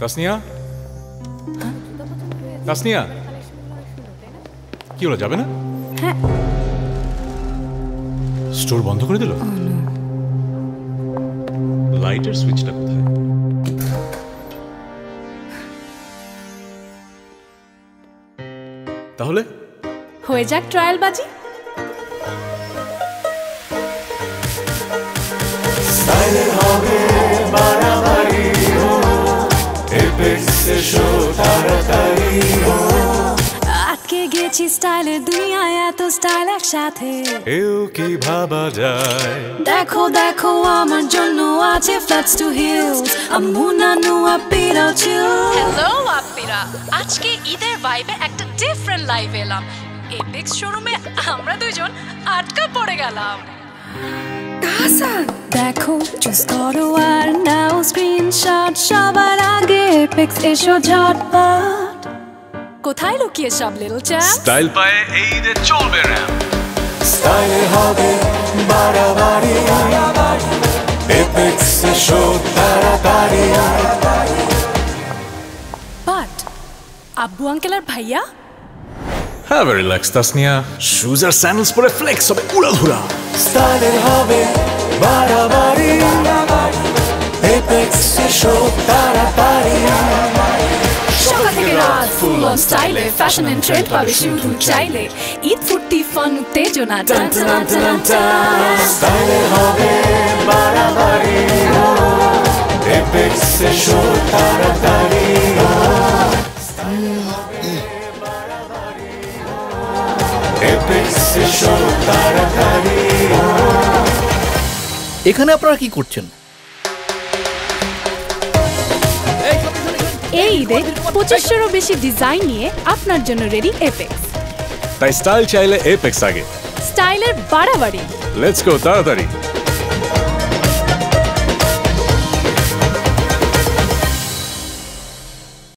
তাসনিয়া? তাসনিয়া? কি হলো যাবে না? হ্যাঁ। স্টোর বন্ধ করে দিল? লাইটের সুইচটা কোথায়? তাহলে? হয়ে যাক ট্রায়াল বাজি। আটকে গেছি স্টাইলের দুনিয়ায় এত স্টাইল একসাথে। এও কি ভাবা যায়? দেখো দেখো আমার জন্য আছে ফ্ল্যাটস টু হিলস আমুনা নুয়া পিরাও চিল হ্যালো আপ্পিরা আজকে ঈদের ভাইবে একটা ডিফারেন্ট লাইভ এলাম। এপেক্স শোরুমে আমরা দুজন আটকা পড়ে গেলাম। দেখো চুজ করো আর নাও স্ক্রিনশট সবার আগে পিক্স এসো ঝটপট। কোথায় লুকিয়ে সব লিটল চ্যাম্প স্টাইল পায়ে এই চলবে র্যাম স্টাইলে হবে বাড়াবাড়ি। এপেক্স এসো তাড়াতাড়ি। বাট আব্বু আঙ্কেল আর ভাইয়া? Have relax Tasnia. শুজ আর স্যান্ডেলস পরে ফ্লেক্স হবে উড়াধুরা। স্টাইলে হবে বাড়াবাড়ি এপেক্স এসো তাড়াতাড়ি। সকাল থেকে রাত ফুল অন স্টাইলে ফ্যাশন এন্ড ট্রেন্ড পাবে শুধু চাইলে। ঈদ ফুর্তি ফান উত্তেজনা টান টান টান টান স্টাইলে হবে বাড়াবাড়ি এপেক্স এসো তাড়াতাড়ি। এখানে আপনারা কি করছেন? এই ঈদে পঁচিশশোরও বেশি ডিজাইন নিয়ে আপনার জন্য রেডি এপেক্স তাই স্টাইল চাইলে এপেক্স আগে। স্টাইলের বাড়াবাড়ি। লেটস গো তাড়াতাড়ি।